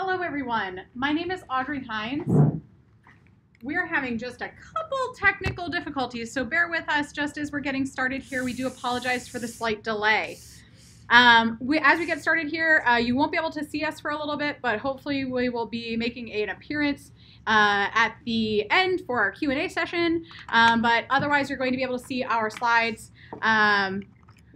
Hello, everyone. My name is Audrey Hines. We're having just a couple technical difficulties, so bear with us just as we're getting started here. We do apologize for the slight delay. Um, we, as we get started here, uh, you won't be able to see us for a little bit, but hopefully we will be making an appearance uh, at the end for our Q&A session. Um, but otherwise, you're going to be able to see our slides um,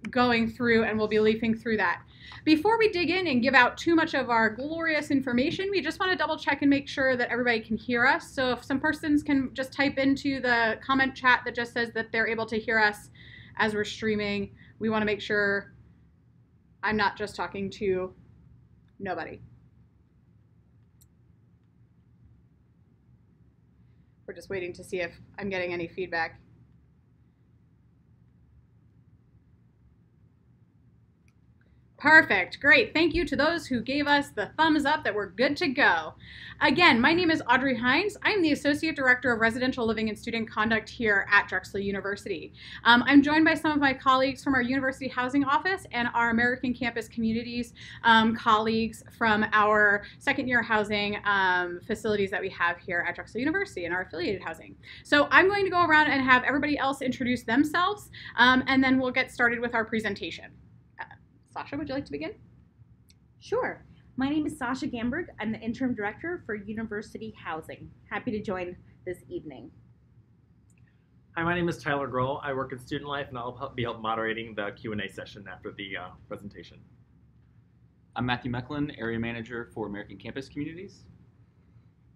going through, and we'll be leafing through that. Before we dig in and give out too much of our glorious information, we just want to double check and make sure that everybody can hear us. So if some persons can just type into the comment chat that just says that they're able to hear us as we're streaming, we want to make sure I'm not just talking to nobody. We're just waiting to see if I'm getting any feedback. Perfect. Great. Thank you to those who gave us the thumbs up that we're good to go. Again, my name is Audrey Hines. I'm the Associate Director of Residential Living and Student Conduct here at Drexel University. Um, I'm joined by some of my colleagues from our University Housing Office and our American Campus Communities um, colleagues from our second year housing um, facilities that we have here at Drexel University and our affiliated housing. So I'm going to go around and have everybody else introduce themselves um, and then we'll get started with our presentation. Sasha, would you like to begin? Sure. My name is Sasha Gamberg. I'm the interim director for University Housing. Happy to join this evening. Hi, my name is Tyler Grohl. I work in student life, and I'll be help moderating the Q&A session after the uh, presentation. I'm Matthew Mecklin, area manager for American Campus Communities.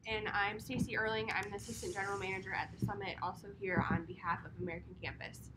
And I'm Stacy Erling. I'm the assistant general manager at the summit, also here on behalf of American Campus.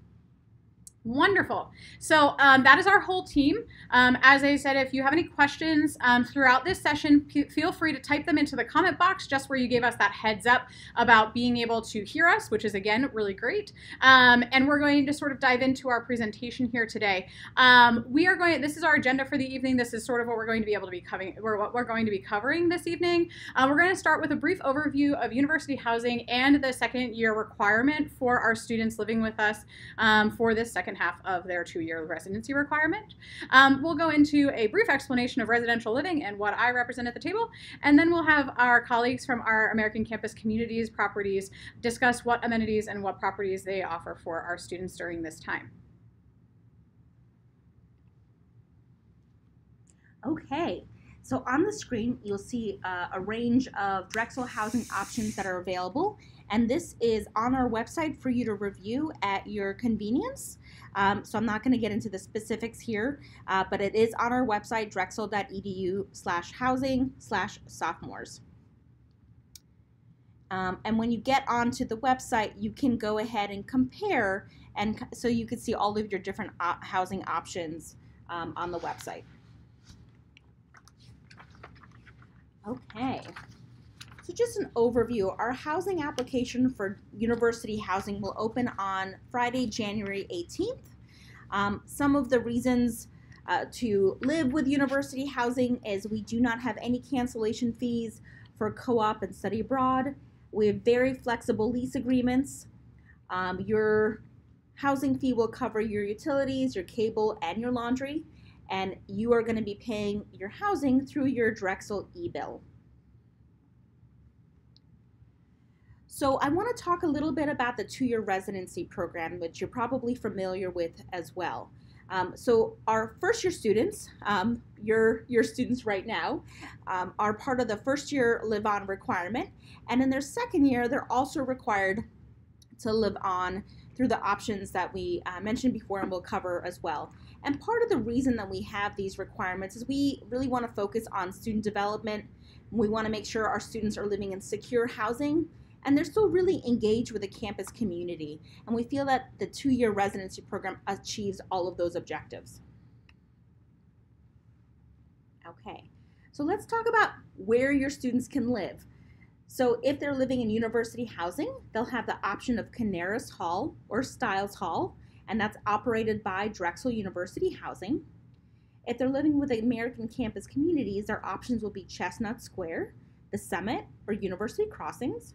Wonderful. So um, that is our whole team. Um, as I said, if you have any questions um, throughout this session, feel free to type them into the comment box just where you gave us that heads up about being able to hear us, which is again really great. Um, and we're going to sort of dive into our presentation here today. Um, we are going. This is our agenda for the evening. This is sort of what we're going to be able to be covering. What we're going to be covering this evening. Uh, we're going to start with a brief overview of university housing and the second year requirement for our students living with us um, for this second half of their two-year residency requirement. Um, we'll go into a brief explanation of residential living and what I represent at the table, and then we'll have our colleagues from our American Campus Communities properties discuss what amenities and what properties they offer for our students during this time. Okay, so on the screen, you'll see uh, a range of Drexel housing options that are available, and this is on our website for you to review at your convenience. Um, so I'm not going to get into the specifics here, uh, but it is on our website, drexel.edu slash housing slash sophomores. Um, and when you get onto the website, you can go ahead and compare, and so you can see all of your different op housing options um, on the website. Okay. So just an overview, our housing application for university housing will open on Friday, January 18th. Um, some of the reasons uh, to live with university housing is we do not have any cancellation fees for co-op and study abroad. We have very flexible lease agreements. Um, your housing fee will cover your utilities, your cable, and your laundry, and you are going to be paying your housing through your Drexel e-bill. So I want to talk a little bit about the two-year residency program, which you're probably familiar with as well. Um, so our first-year students, um, your, your students right now, um, are part of the first-year live-on requirement. And in their second year, they're also required to live on through the options that we uh, mentioned before and we'll cover as well. And part of the reason that we have these requirements is we really want to focus on student development. We want to make sure our students are living in secure housing and they're still really engaged with the campus community. And we feel that the two-year residency program achieves all of those objectives. Okay, so let's talk about where your students can live. So if they're living in university housing, they'll have the option of Caneris Hall or Stiles Hall, and that's operated by Drexel University Housing. If they're living with American campus communities, their options will be Chestnut Square, the Summit, or University Crossings.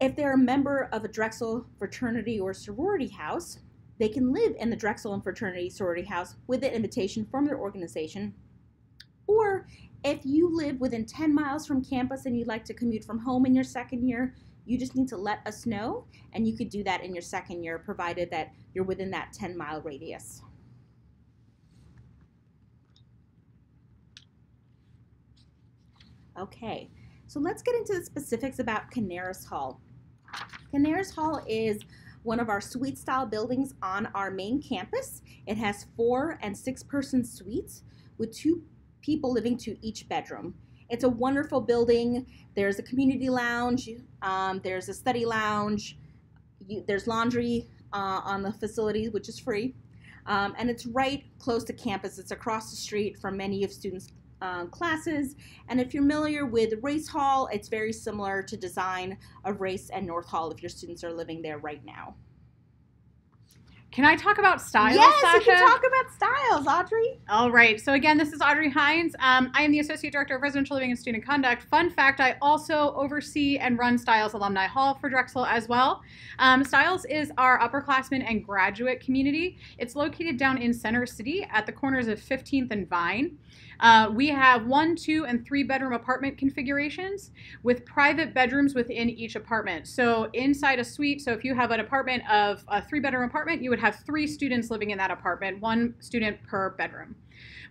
If they're a member of a Drexel fraternity or sorority house, they can live in the Drexel and fraternity sorority house with an invitation from their organization, Or if you live within 10 miles from campus and you'd like to commute from home in your second year, you just need to let us know, and you could do that in your second year, provided that you're within that 10 mile radius. Okay, so let's get into the specifics about Caneris Hall. Caneris Hall is one of our suite style buildings on our main campus. It has four and six person suites with two people living to each bedroom. It's a wonderful building. There's a community lounge, um, there's a study lounge, you, there's laundry uh, on the facility, which is free. Um, and it's right close to campus. It's across the street from many of students' um, classes. And if you're familiar with Race Hall, it's very similar to design of Race and North Hall if your students are living there right now. Can I talk about Stiles, yes, Sasha? you can talk about Stiles, Audrey. All right. So again, this is Audrey Hines. Um, I am the Associate Director of Residential Living and Student Conduct. Fun fact, I also oversee and run Stiles Alumni Hall for Drexel as well. Um, Stiles is our upperclassmen and graduate community. It's located down in Center City at the corners of 15th and Vine. Uh, we have one, two, and three bedroom apartment configurations with private bedrooms within each apartment. So inside a suite, so if you have an apartment of a three bedroom apartment, you would have three students living in that apartment, one student per bedroom.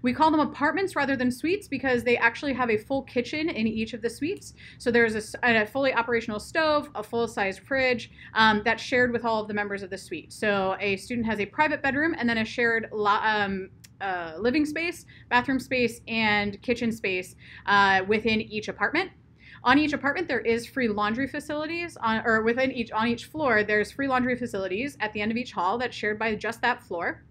We call them apartments rather than suites because they actually have a full kitchen in each of the suites. So there's a, a fully operational stove, a full size fridge um, that's shared with all of the members of the suite. So a student has a private bedroom and then a shared um, uh, living space, bathroom space, and kitchen space uh, within each apartment. On each apartment, there is free laundry facilities, on, or within each on each floor, there's free laundry facilities at the end of each hall that's shared by just that floor.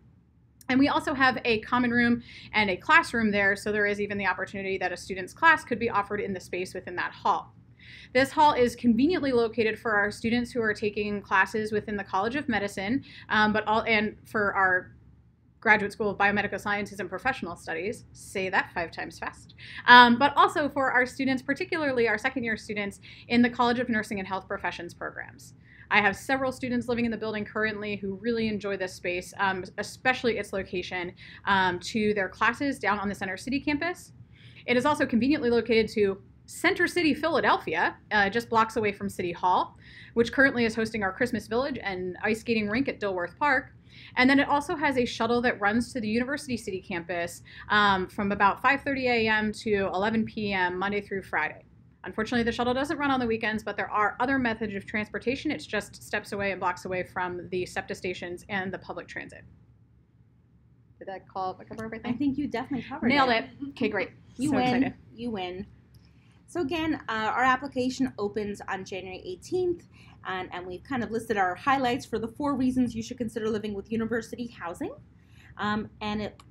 And we also have a common room and a classroom there, so there is even the opportunity that a student's class could be offered in the space within that hall. This hall is conveniently located for our students who are taking classes within the College of Medicine, um, but all and for our Graduate School of Biomedical Sciences and Professional Studies. Say that five times fast. Um, but also for our students, particularly our second year students in the College of Nursing and Health Professions programs. I have several students living in the building currently who really enjoy this space, um, especially its location um, to their classes down on the Center City campus. It is also conveniently located to Center City, Philadelphia, uh, just blocks away from City Hall, which currently is hosting our Christmas Village and ice skating rink at Dilworth Park. And then it also has a shuttle that runs to the University City campus um, from about 5:30 a.m. to 11 p.m. Monday through Friday. Unfortunately, the shuttle doesn't run on the weekends, but there are other methods of transportation. It's just steps away and blocks away from the SEPTA stations and the public transit. Did that call cover everything? I think you definitely covered Nailed it. Nailed it. Okay, great. You So win. excited. You win. So again, uh, our application opens on January 18th, and, and we've kind of listed our highlights for the four reasons you should consider living with university housing. Um, and it,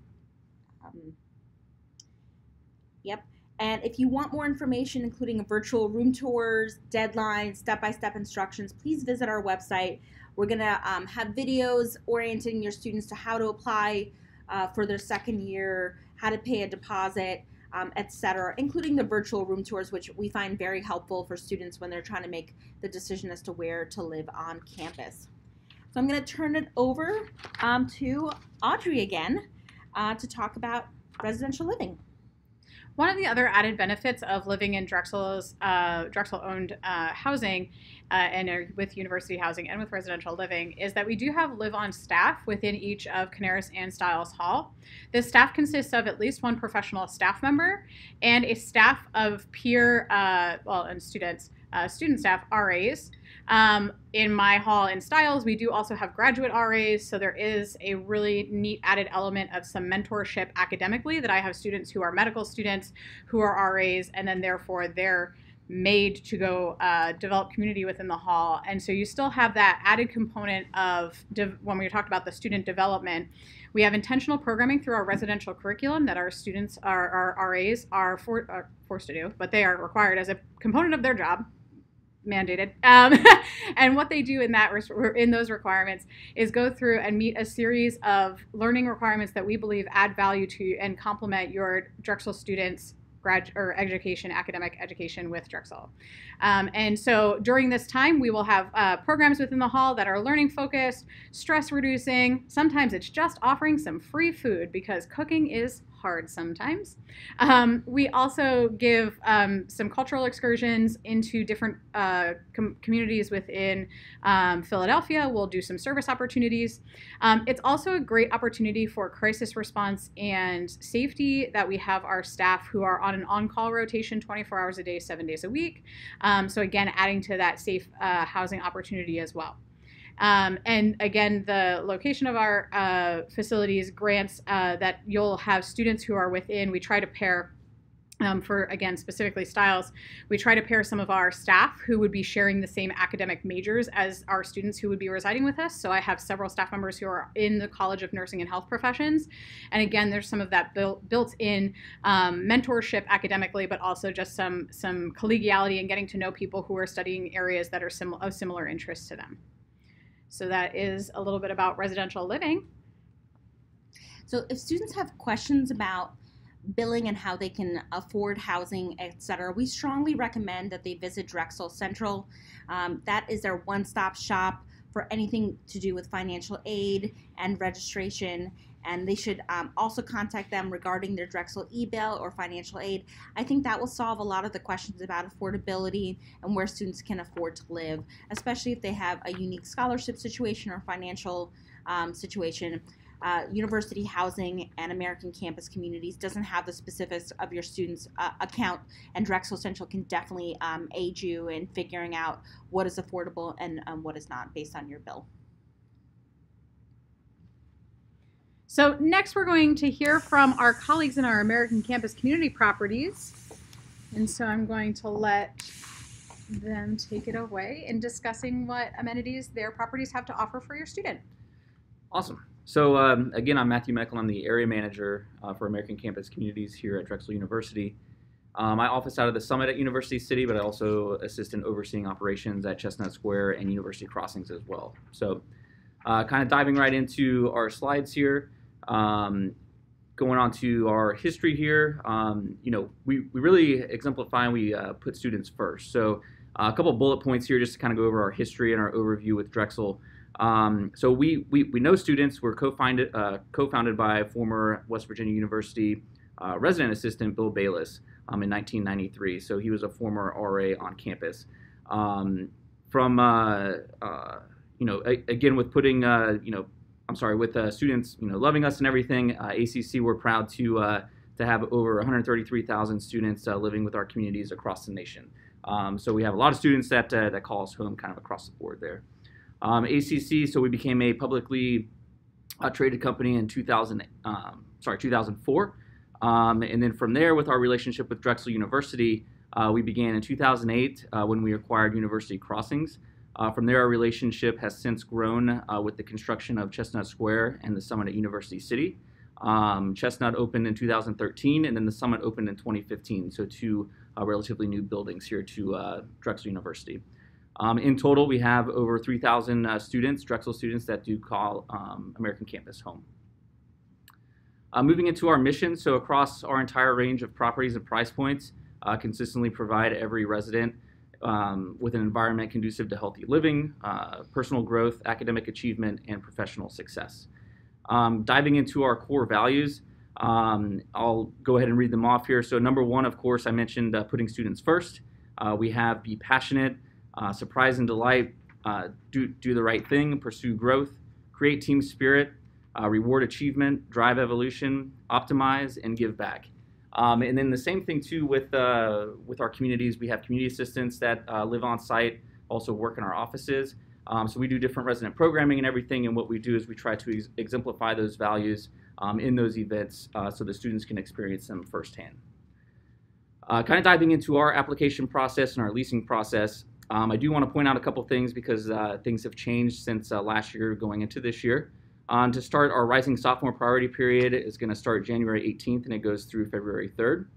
um, yep. And if you want more information, including virtual room tours, deadlines, step-by-step instructions, please visit our website. We're gonna um, have videos orienting your students to how to apply uh, for their second year, how to pay a deposit, um, etc., including the virtual room tours, which we find very helpful for students when they're trying to make the decision as to where to live on campus. So I'm going to turn it over um, to Audrey again uh, to talk about residential living. One of the other added benefits of living in Drexel's uh, Drexel-owned uh, housing uh, and uh, with university housing and with residential living is that we do have live-on staff within each of Caneris and Stiles Hall. This staff consists of at least one professional staff member and a staff of peer, uh, well, and students, uh, student staff, RAs. Um, in my hall in Stiles, we do also have graduate RAs, so there is a really neat added element of some mentorship academically that I have students who are medical students who are RAs, and then therefore they're made to go uh, develop community within the hall. And so you still have that added component of when we talked about the student development. We have intentional programming through our residential curriculum that our students, our, our RAs, are, for, are forced to do, but they are required as a component of their job mandated. Um, and what they do in that in those requirements is go through and meet a series of learning requirements that we believe add value to and complement your Drexel students grad or education, academic education with Drexel. Um, and so during this time, we will have uh, programs within the hall that are learning focused, stress reducing. Sometimes it's just offering some free food because cooking is hard sometimes. Um, we also give um, some cultural excursions into different uh, com- communities within um, Philadelphia. We'll do some service opportunities. Um, it's also a great opportunity for crisis response and safety that we have our staff who are on an on call rotation 24 hours a day, seven days a week. Um, so, again, adding to that safe uh, housing opportunity as well. Um, and again, the location of our uh, facilities grants uh, that you'll have students who are within. We try to pair. Um, for again specifically Stiles we try to pair some of our staff who would be sharing the same academic majors as our students who would be residing with us so i have several staff members who are in the college of nursing and health professions and again there's some of that built, built in um, mentorship academically but also just some some collegiality and getting to know people who are studying areas that are sim- of similar interest to them so that is a little bit about residential living. So if students have questions about billing and how they can afford housing, etc., we strongly recommend that they visit Drexel Central. Um, that is their one-stop shop for anything to do with financial aid and registration and they should um, also contact them regarding their Drexel e-bill or financial aid. I think that will solve a lot of the questions about affordability and where students can afford to live, especially if they have a unique scholarship situation or financial um, situation. Uh, university housing and American campus communities doesn't have the specifics of your student's uh, account, and Drexel Central can definitely um, aid you in figuring out what is affordable and um, what is not based on your bill. So next we're going to hear from our colleagues in our American Campus Community Properties. And so I'm going to let them take it away in discussing what amenities their properties have to offer for your student. Awesome. So um, again, I'm Matthew Mecklin. I'm the area manager uh, for American Campus Communities here at Drexel University. Um, I office out of the Summit at University City, but I also assist in overseeing operations at Chestnut Square and University Crossings as well. So uh, kind of diving right into our slides here. Um, going on to our history here, um, you know, we, we really exemplify and we uh, put students first. So uh, a couple of bullet points here just to kind of go over our history and our overview with Drexel. Um, so we, we, we know students were co-founded, uh, co-founded by former West Virginia University uh, resident assistant Bill Bayless um, in 1993. So he was a former RA on campus. Um, from, uh, uh, you know, a, again, with putting, you know, I'm sorry, with uh, students, you know, loving us and everything, uh, ACC, we're proud to uh, to have over 133,000 students uh, living with our communities across the nation. Um, so we have a lot of students that uh, that call us home, kind of across the board there. Um, ACC, so we became a publicly uh, traded company in 2000, um, sorry, 2004, um, and then from there, with our relationship with Drexel University, we began in 2008 when we acquired University Crossings. Uh, from there, our relationship has since grown uh, with the construction of Chestnut Square and the Summit at University City. Um, Chestnut opened in 2013, and then the Summit opened in 2015, so two uh, relatively new buildings here to uh, Drexel University. Um, in total, we have over 3,000 uh, students, Drexel students, that do call um, American Campus home. Uh, moving into our mission, so across our entire range of properties and price points, consistently provide every resident um, with an environment conducive to healthy living, uh, personal growth, academic achievement, and professional success. Um, diving into our core values, um, I'll go ahead and read them off here. So, number one, of course, I mentioned uh, putting students first. Uh, we have be passionate, uh, surprise and delight, uh, do, do the right thing, pursue growth, create team spirit, uh, reward achievement, drive evolution, optimize, and give back. Um, and then the same thing too with uh, with our communities. We have community assistants that uh, live on site, also work in our offices. Um, so we do different resident programming and everything. And what we do is we try to ex- exemplify those values um, in those events uh, so the students can experience them firsthand. Uh, kind of diving into our application process and our leasing process. Um, I do want to point out a couple things because uh, things have changed since uh, last year going into this year. Um, to start, our Rising Sophomore Priority Period is going to start January 18th and it goes through February 3rd.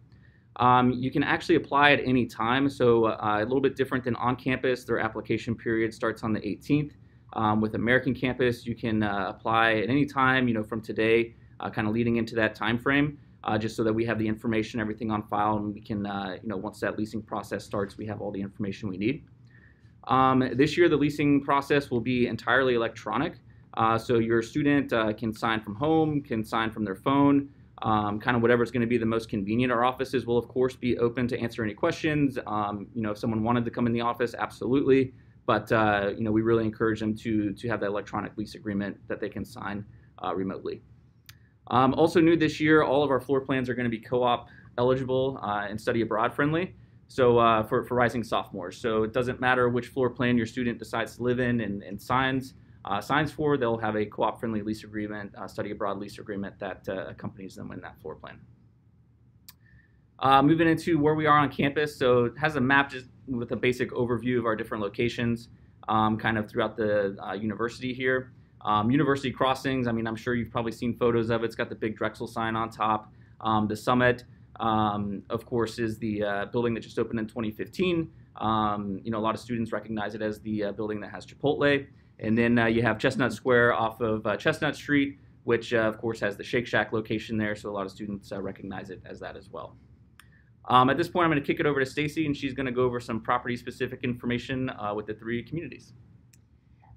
Um, you can actually apply at any time, so uh, a little bit different than on campus. Their application period starts on the 18th. Um, with American Campus, you can uh, apply at any time, you know, from today, uh, kind of leading into that time frame. uh, just so that we have the information, everything on file, and we can, uh, you know, once that leasing process starts, we have all the information we need. Um, this year, the leasing process will be entirely electronic. Uh, so your student uh, can sign from home, can sign from their phone, um, kind of whatever is going to be the most convenient. Our offices will, of course, be open to answer any questions. Um, you know, if someone wanted to come in the office, absolutely. But uh, you know, we really encourage them to to have that electronic lease agreement that they can sign uh, remotely. Um, also new this year, all of our floor plans are going to be co-op eligible uh, and study abroad friendly. So uh, for, for rising sophomores, so it doesn't matter which floor plan your student decides to live in and, and signs uh, signs for, they'll have a co-op friendly lease agreement, uh, study abroad lease agreement that uh, accompanies them in that floor plan. Uh, moving into where we are on campus, so it has a map just with a basic overview of our different locations, um, kind of throughout the uh, university here. Um, university crossings, I mean, I'm sure you've probably seen photos of it. It's got the big Drexel sign on top. Um, the summit, um, of course, is the uh, building that just opened in 2015. Um, you know, a lot of students recognize it as the building that has Chipotle. And then uh, you have Chestnut Square off of uh, Chestnut Street, which uh, of course has the Shake Shack location there, so a lot of students uh, recognize it as that as well. Um, at this point, I'm going to kick it over to Stacy, and she's going to go over some property-specific information uh, with the three communities.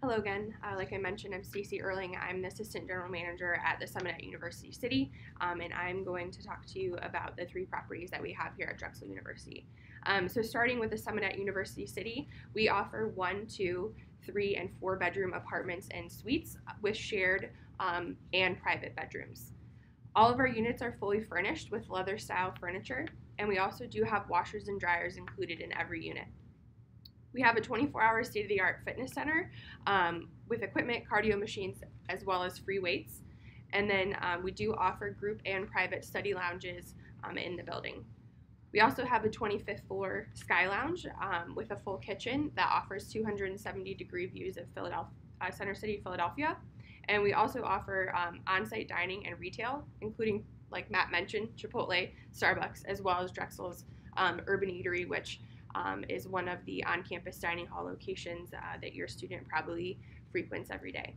Hello again. Uh, like I mentioned, I'm Stacy Erling. I'm the Assistant General Manager at the Summit at University City, um, and I'm going to talk to you about the three properties that we have here at Drexel University. Um, so starting with the Summit at University City, we offer one, two, three, and four bedroom apartments and suites with shared um, and private bedrooms. All of our units are fully furnished with leather style furniture, and we also do have washers and dryers included in every unit. We have a 24 hour state of the art fitness center um, with equipment, cardio machines, as well as free weights. And then um, we do offer group and private study lounges um, in the building. We also have a 25th floor sky lounge um, with a full kitchen that offers 270 degree views of Philadelphia, uh, Center City, Philadelphia. And we also offer um, on site dining and retail, including, like Matt mentioned, Chipotle, Starbucks, as well as Drexel's um, Urban Eatery, which um, is one of the on campus dining hall locations uh, that your student probably frequents every day.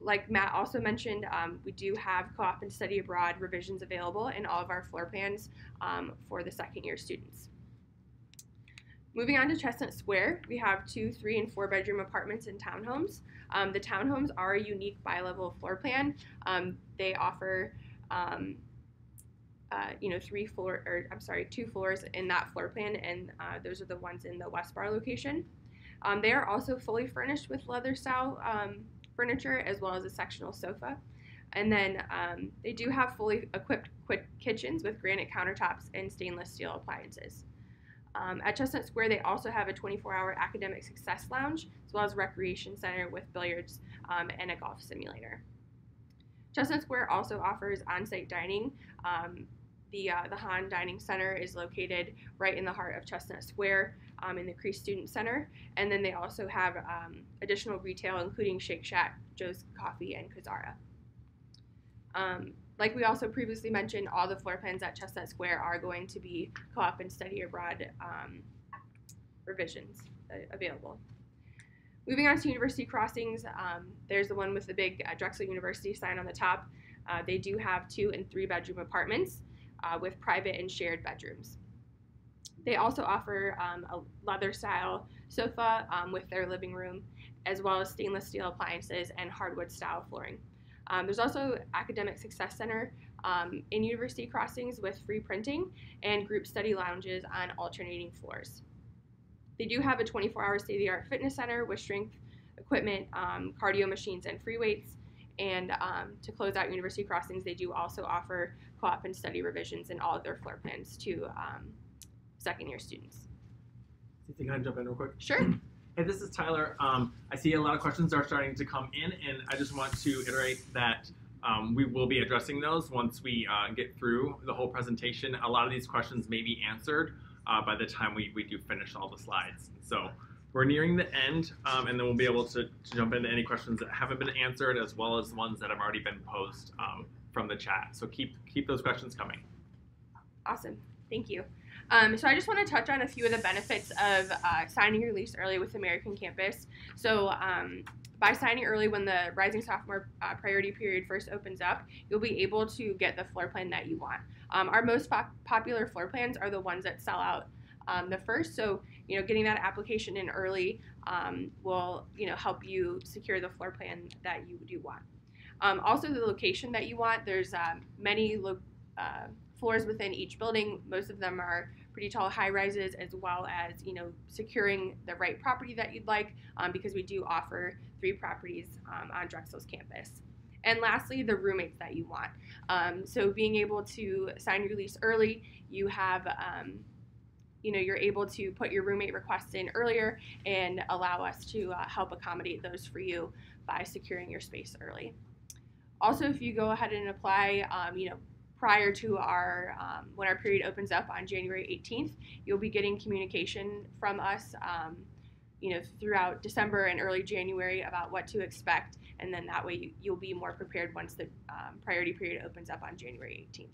Like Matt also mentioned, um, we do have co op and study abroad revisions available in all of our floor plans um, for the second year students. Moving on to Chestnut Square, we have two, three, and four bedroom apartments and townhomes. Um, the townhomes are a unique bi level floor plan. Um, they offer um, uh, you know, three floor, or I'm sorry, two floors in that floor plan, and uh, those are the ones in the West Bar location. Um, they are also fully furnished with leather style furniture as well as a sectional sofa. And then um, they do have fully equipped kitchens with granite countertops and stainless steel appliances. Um, at Chestnut Square, they also have a 24 hour academic success lounge as well as recreation center with billiards um, and a golf simulator. Chestnut Square also offers on site dining um, the, uh, the Hahn Dining Center is located right in the heart of Chestnut Square um, in the Creese Student Center. And then they also have um, additional retail, including Shake Shack, Joe's Coffee, and Kazara. Um, like we also previously mentioned, all the floor plans at Chestnut Square are going to be co-op and study abroad um, revisions uh, available. Moving on to University Crossings, um, there's the one with the big uh, Drexel University sign on the top. Uh, they do have two and three bedroom apartments uh, with private and shared bedrooms. They also offer um, a leather style sofa um, with their living room, as well as stainless steel appliances and hardwood style flooring. Um, there's also Academic Success Center um, in University Crossings with free printing and group study lounges on alternating floors. They do have a 24 hour state of the art fitness center with strength equipment, um, cardio machines, and free weights. And um, to close out University Crossings, they do also offer co-op and study revisions in all of their floor plans to um, second year students. Can I jump in real quick? Sure. Hey, this is Tyler. Um, I see a lot of questions are starting to come in, and I just want to iterate that um, we will be addressing those once we uh, get through the whole presentation. A lot of these questions may be answered uh, by the time we, we do finish all the slides. So we're nearing the end, um, and then we'll be able to, to, jump into any questions that haven't been answered, as well as the ones that have already been posed um, from the chat. So keep keep those questions coming. Awesome. Thank you. Um, so I just want to touch on a few of the benefits of uh, signing your lease early with American Campus. So um, by signing early when the Rising Sophomore uh, Priority Period first opens up, you'll be able to get the floor plan that you want. Um, our most pop- popular floor plans are the ones that sell out um, the first. So, you know, getting that application in early um, will, you know, help you secure the floor plan that you do want. Um, also, the location that you want. There's um, many uh, floors within each building. Most of them are pretty tall high rises, as well as you know securing the right property that you'd like, um, because we do offer three properties um, on Drexel's campus. And lastly, the roommates that you want. Um, so being able to sign your lease early, you have um, you know you're able to put your roommate requests in earlier and allow us to uh, help accommodate those for you by securing your space early. Also, if you go ahead and apply, um, you know, prior to our um, when our period opens up on January 18th, you'll be getting communication from us, um, you know, throughout December and early January about what to expect, and then that way you, will be more prepared once the um, priority period opens up on January 18th.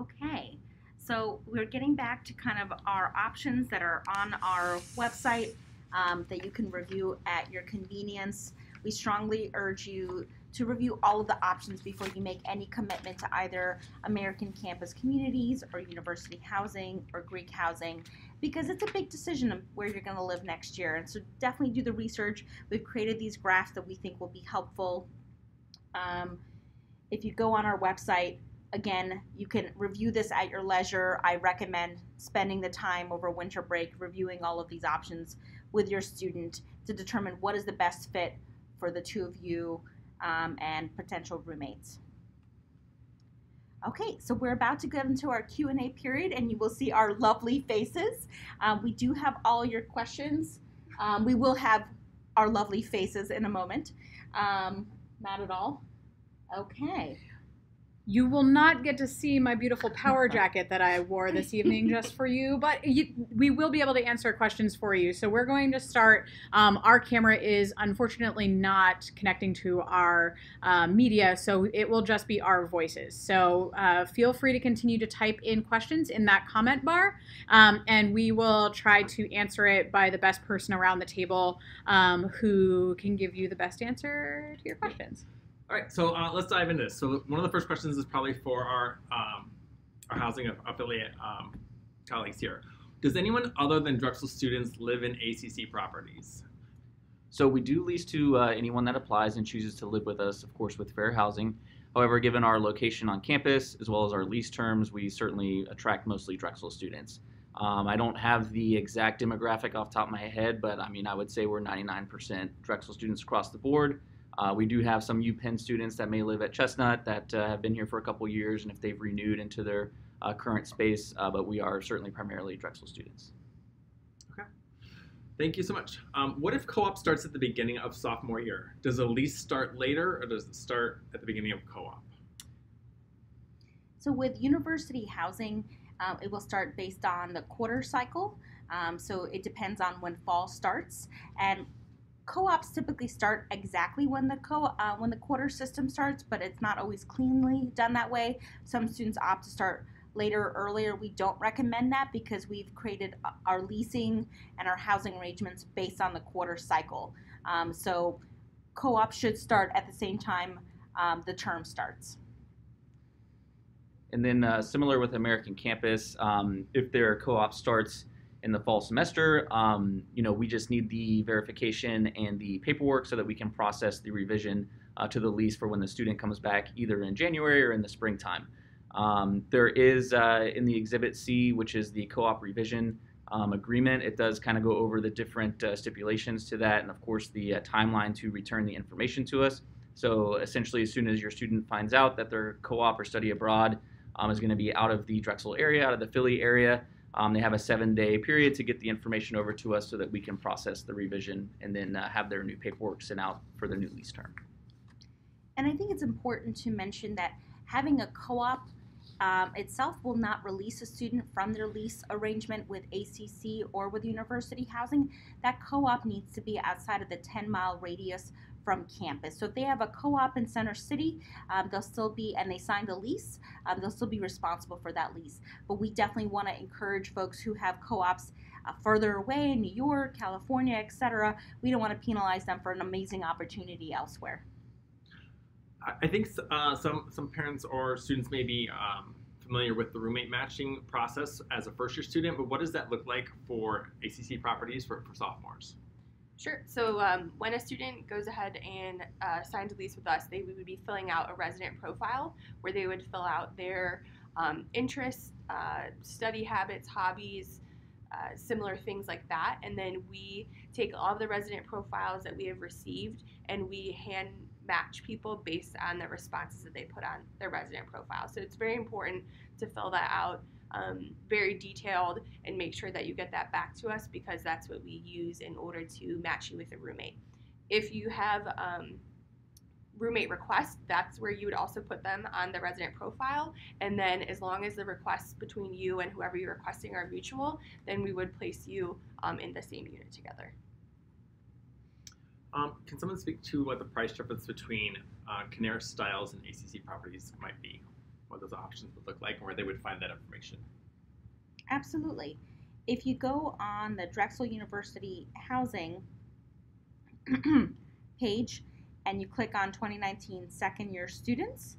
Okay, so we're getting back to kind of our options that are on our website um, that you can review at your convenience. We strongly urge you to review all of the options before you make any commitment to either American Campus Communities or University Housing or Greek Housing because it's a big decision of where you're going to live next year. And so definitely do the research. We've created these graphs that we think will be helpful. Um, if you go on our website, again, you can review this at your leisure. I recommend spending the time over winter break reviewing all of these options with your student to determine what is the best fit for the two of you um, and potential roommates. Okay, so we're about to get into our Q&A period and you will see our lovely faces. Um, we do have all your questions. Um, we will have our lovely faces in a moment. Um, not at all. Okay. You will not get to see my beautiful power jacket that I wore this evening just for you, but you, we will be able to answer questions for you. So we're going to start. Um, our camera is unfortunately not connecting to our uh, media, so it will just be our voices. So uh, feel free to continue to type in questions in that comment bar, um, and we will try to answer it by the best person around the table um, who can give you the best answer to your questions. All right, so uh, let's dive into this. So one of the first questions is probably for our um, our housing affiliate um, colleagues here. Does anyone other than Drexel students live in ACC properties? So we do lease to uh, anyone that applies and chooses to live with us, of course, with fair housing. However, given our location on campus as well as our lease terms, we certainly attract mostly Drexel students. Um, I don't have the exact demographic off top of my head, but I mean, I would say we're 99% Drexel students across the board. Uh, we do have some UPenn students that may live at Chestnut that uh, have been here for a couple years and if they've renewed into their uh, current space, uh, but we are certainly primarily Drexel students. Okay. Thank you so much. Um, what if co-op starts at the beginning of sophomore year? Does a lease start later or does it start at the beginning of co-op? So with university housing, um, it will start based on the quarter cycle. Um, so it depends on when fall starts. And co-ops typically start exactly when the co uh, when the quarter system starts, but it's not always cleanly done that way. Some students opt to start later or earlier. We don't recommend that because we've created uh, our leasing and our housing arrangements based on the quarter cycle. Um, so co-op should start at the same time um, the term starts. And then uh, similar with American Campus, um, if their co-op starts in the fall semester. Um, you know, we just need the verification and the paperwork so that we can process the revision uh, to the lease for when the student comes back either in January or in the springtime. Um, there is uh, in the Exhibit C, which is the co-op revision um, agreement, it does kind of go over the different uh, stipulations to that and of course the uh, timeline to return the information to us. So essentially as soon as your student finds out that their co-op or study abroad um, is going to be out of the Drexel area, out of the Philly area, um, they have a seven day period to get the information over to us so that we can process the revision and then uh, have their new paperwork sent out for their new lease term. And I think it's important to mention that having a co op um, itself will not release a student from their lease arrangement with ACC or with university housing. That co op needs to be outside of the 10 mile radius from campus. So if they have a co-op in Center City, um, they'll still be, and they signed the lease, um, they'll still be responsible for that lease. But we definitely want to encourage folks who have co-ops uh, further away in New York, California, etc. We don't want to penalize them for an amazing opportunity elsewhere. I think uh, some some parents or students may be um, familiar with the roommate matching process as a first year student, but what does that look like for ACC properties for, for sophomores? Sure. So um, when a student goes ahead and uh, signs a lease with us, they would be filling out a resident profile where they would fill out their um, interests, uh, study habits, hobbies, uh, similar things like that. And then we take all of the resident profiles that we have received and we hand match people based on the responses that they put on their resident profile. So it's very important to fill that out um, very detailed and make sure that you get that back to us because that's what we use in order to match you with a roommate. If you have um, roommate requests, that's where you would also put them on the resident profile. And then as long as the requests between you and whoever you're requesting are mutual, then we would place you um, in the same unit together. Um, can someone speak to what the price difference between uh, Caneris Stiles and ACC properties might be? What those options would look like and where they would find that information? Absolutely. If you go on the Drexel University housing page and you click on 2019 second year students,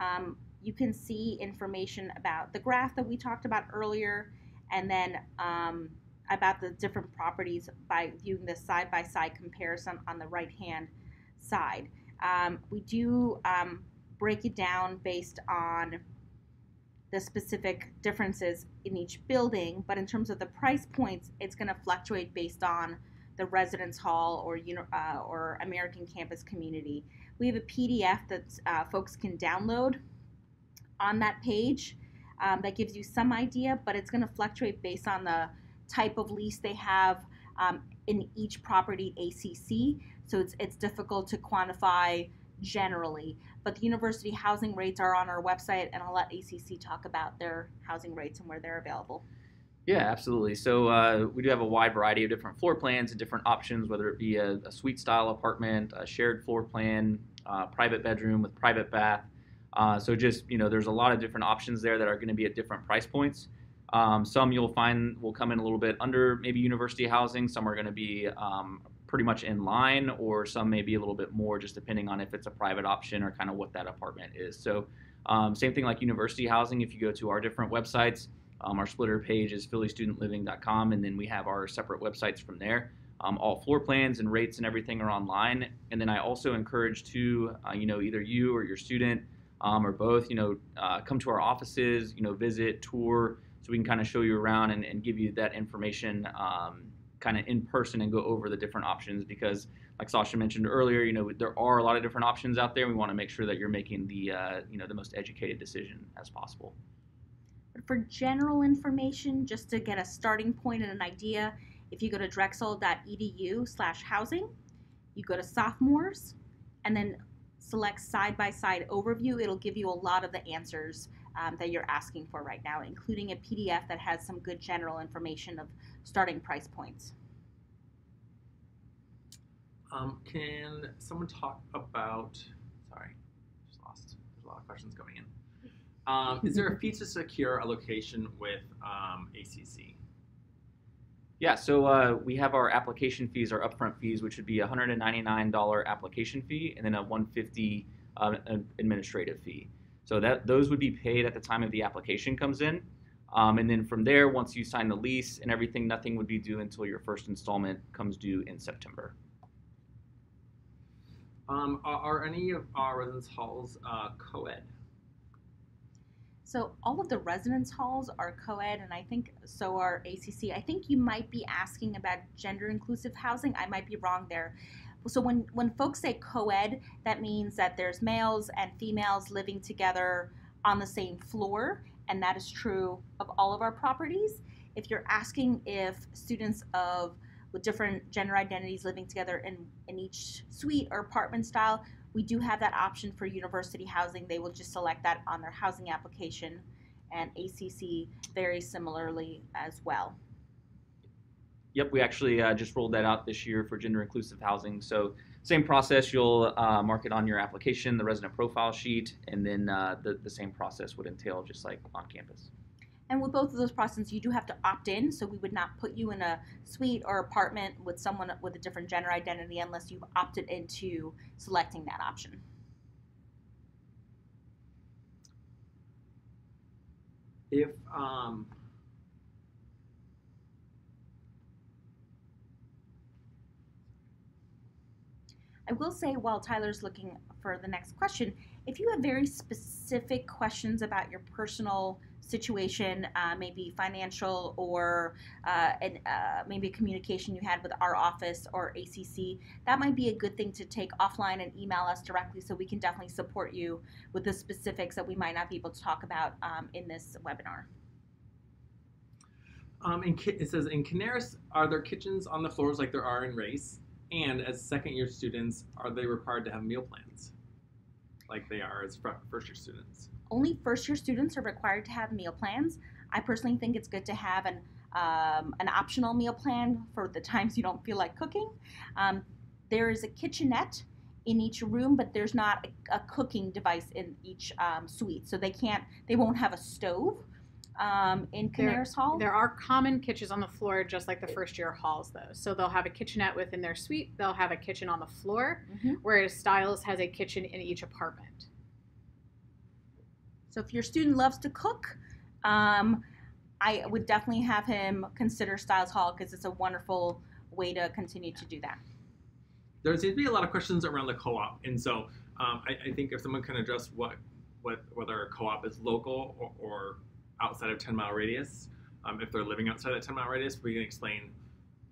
um, you can see information about the graph that we talked about earlier and then um, about the different properties by viewing the side by side comparison on the right hand side. Um, we do um, break it down based on the specific differences in each building, but in terms of the price points, it's going to fluctuate based on the residence hall or uh, or American campus community. We have a PDF that uh, folks can download on that page um, that gives you some idea, but it's going to fluctuate based on the type of lease they have um, in each property ACC. So it's, it's difficult to quantify generally. But the university housing rates are on our website, and I'll let ACC talk about their housing rates and where they're available. Yeah, absolutely. So uh, we do have a wide variety of different floor plans and different options, whether it be a, a suite style apartment, a shared floor plan, uh, private bedroom with private bath. Uh, so just you know, there's a lot of different options there that are going to be at different price points. Um, some you'll find will come in a little bit under maybe university housing. Some are going to be um, pretty much in line, or some may be a little bit more, just depending on if it's a private option or kind of what that apartment is. So, um, same thing like university housing. If you go to our different websites, um, our splitter page is phillystudentLiving.com, and then we have our separate websites from there. Um, all floor plans and rates and everything are online. And then I also encourage to, uh, you know, either you or your student um, or both, you know, uh, come to our offices, you know, visit, tour so we can kind of show you around and, and give you that information um, kind of in person and go over the different options because like Sasha mentioned earlier, you know, there are a lot of different options out there. We want to make sure that you're making the, uh, you know, the most educated decision as possible. But for general information, just to get a starting point and an idea, if you go to drexel.edu slash housing, you go to sophomores, and then select side-by-side overview, it'll give you a lot of the answers um, that you're asking for right now, including a PDF that has some good general information of starting price points. Um, can someone talk about? Sorry, just lost. There's a lot of questions coming in. Um, is there a fee to secure a location with um, ACC? Yeah, so uh, we have our application fees, our upfront fees, which would be a $199 application fee and then a 150 uh, administrative fee. So that those would be paid at the time of the application comes in. Um, and then from there, once you sign the lease and everything, nothing would be due until your first installment comes due in September. Um, are, are, any of our residence halls uh, co-ed? So all of the residence halls are co-ed, and I think so are ACC. I think you might be asking about gender inclusive housing. I might be wrong there so when when folks say co-ed, that means that there's males and females living together on the same floor, and that is true of all of our properties. If you're asking if students of with different gender identities living together in, in each suite or apartment style, we do have that option for university housing. They will just select that on their housing application, and ACC very similarly as well. Yep, we actually uh, just rolled that out this year for gender inclusive housing. So same process, you'll uh, mark it on your application, the resident profile sheet, and then uh, the, the same process would entail just like on campus. And with both of those processes, you do have to opt in, so we would not put you in a suite or apartment with someone with a different gender identity unless you've opted into selecting that option. If um, I will say while Tyler's looking for the next question, if you have very specific questions about your personal situation, uh, maybe financial or uh, an, uh, maybe a communication you had with our office or ACC, that might be a good thing to take offline and email us directly so we can definitely support you with the specifics that we might not be able to talk about um, in this webinar. Um, in, it says in Caneris, are there kitchens on the floors like there are in Race? And as second year students, are they required to have meal plans like they are as first year students? Only first year students are required to have meal plans. I personally think it's good to have an um, an optional meal plan for the times you don't feel like cooking. Um, there is a kitchenette in each room, but there's not a, a cooking device in each um, suite, so they can't, they won't have a stove um, in Caneris Hall. There are common kitchens on the floor, just like the first year halls, though. So they'll have a kitchenette within their suite. They'll have a kitchen on the floor, mm-hmm. whereas Stiles has a kitchen in each apartment. So if your student loves to cook, um, I would definitely have him consider Stiles Hall because it's a wonderful way to continue to do that. There seems to be a lot of questions around the co-op, and so um, I, I, think if someone can address what, what whether a co-op is local or, or outside of 10 mile radius. Um, if they're living outside that 10 mile radius, we can explain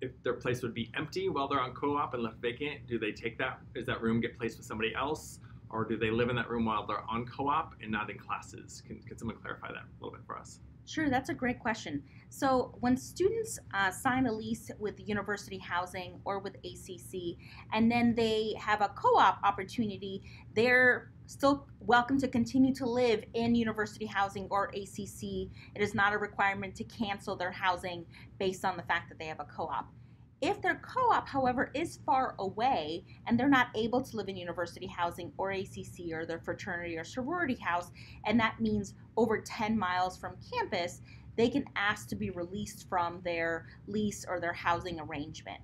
if their place would be empty while they're on co-op and left vacant. Do they take that? Does that room get placed with somebody else? Or do they live in that room while they're on co-op and not in classes? Can, can someone clarify that a little bit for us? Sure, that's a great question. So, when students uh, sign a lease with university housing or with ACC, and then they have a co op opportunity, they're still welcome to continue to live in university housing or ACC. It is not a requirement to cancel their housing based on the fact that they have a co op. If their co op, however, is far away and they're not able to live in university housing or ACC or their fraternity or sorority house, and that means over 10 miles from campus, they can ask to be released from their lease or their housing arrangement.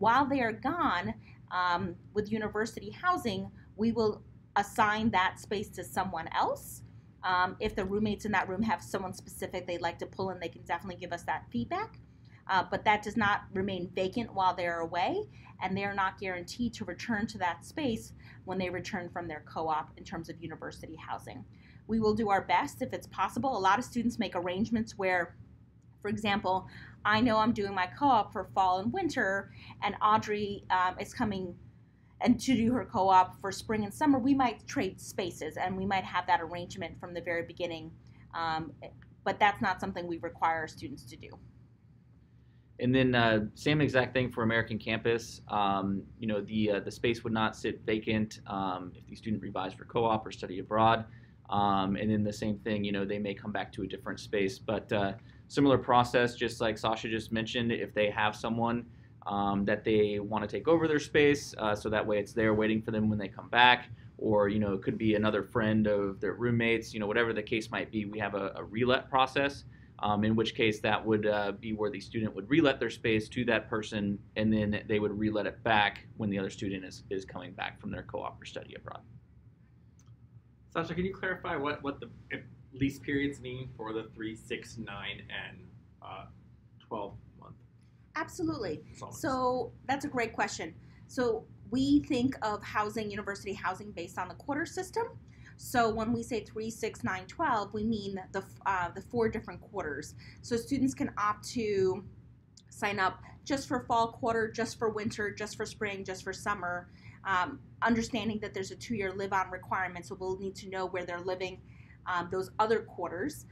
While they are gone um, with university housing, we will assign that space to someone else. Um, if the roommates in that room have someone specific they'd like to pull in, they can definitely give us that feedback. Uh, but that does not remain vacant while they're away, and they're not guaranteed to return to that space when they return from their co op in terms of university housing. We will do our best if it's possible. A lot of students make arrangements where, for example, I know I'm doing my co op for fall and winter, and Audrey um, is coming and to do her co-op for spring and summer, we might trade spaces and we might have that arrangement from the very beginning. Um, but that's not something we require students to do. And then uh, same exact thing for American Campus. Um, you know, the uh, the space would not sit vacant um, if the student revised for co-op or study abroad. Um, and then the same thing, you know, they may come back to a different space. But uh, similar process, just like Sasha just mentioned, if they have someone um, that they want to take over their space, uh, so that way it's there waiting for them when they come back. Or you know, it could be another friend of their roommates. You know, whatever the case might be, we have a, a relet process. Um, in which case, that would uh, be where the student would relet their space to that person, and then they would relet it back when the other student is, is coming back from their co-op or study abroad. Sasha, can you clarify what, what the lease periods mean for the 3, 6, 9, and uh, 12 Absolutely. So that's a great question. So we think of housing, university housing, based on the quarter system. So when we say 3, 6, 9, 12, we mean the, uh, the four different quarters. So students can opt to sign up just for fall quarter, just for winter, just for spring, just for summer, um, understanding that there's a two-year live-on requirement, so we'll need to know where they're living um, those other quarters.